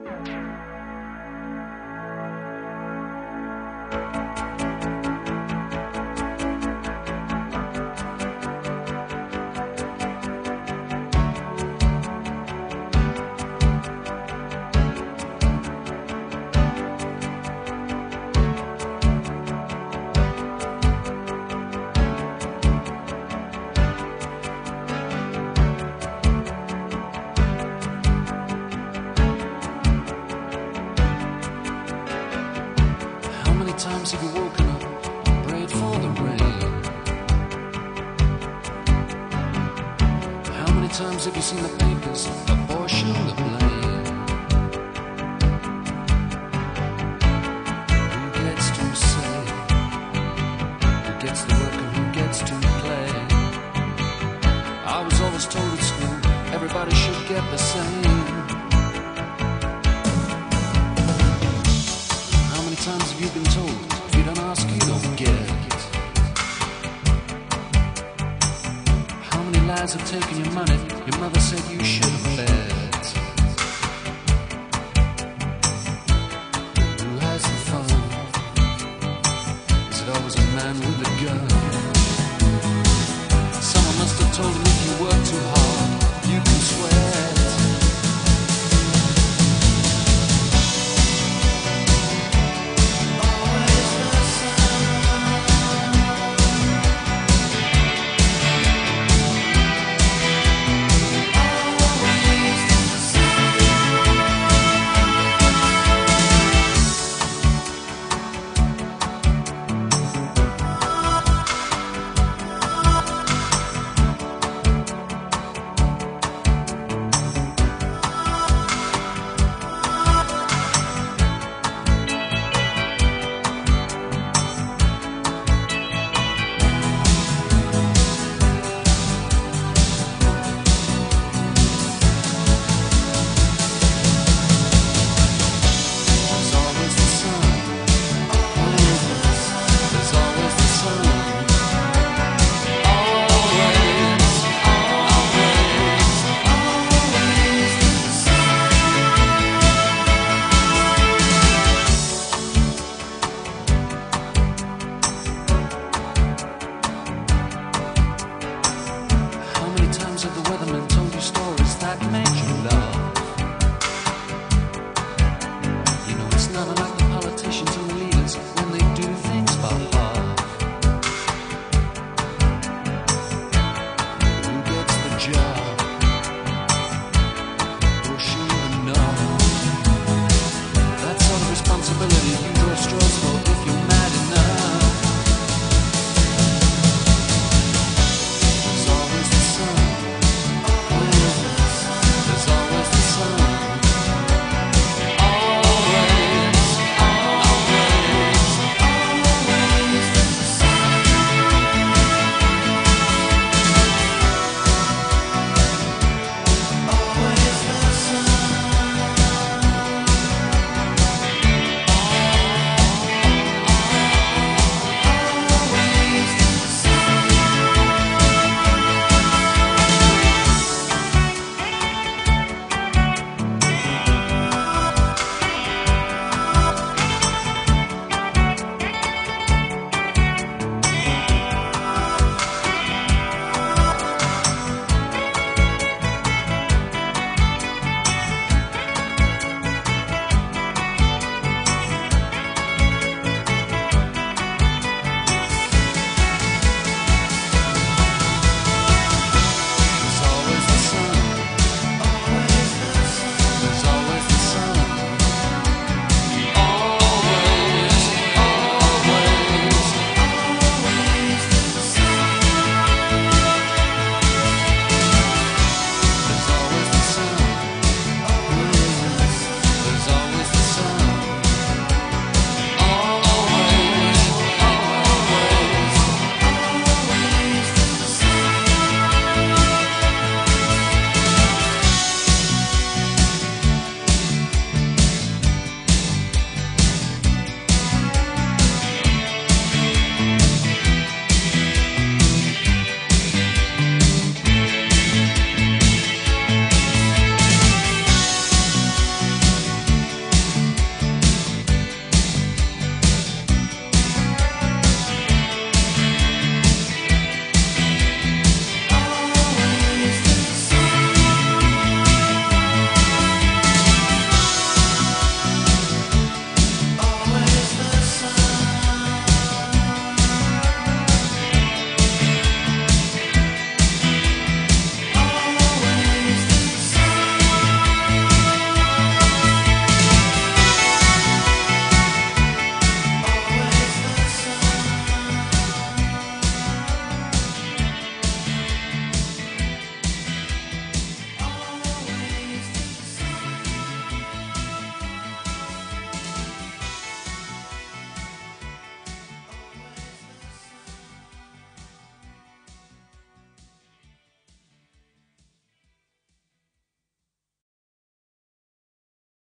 How times have you woken up and prayed for the rain? How many times have you seen the papers abortion the blame? Who gets to say? Who gets the work and who gets to play? I was always told at school everybody should get the same. Have been told if you don't ask, you don't get? How many lies have taken your money? Your mother said you and told you stories that made.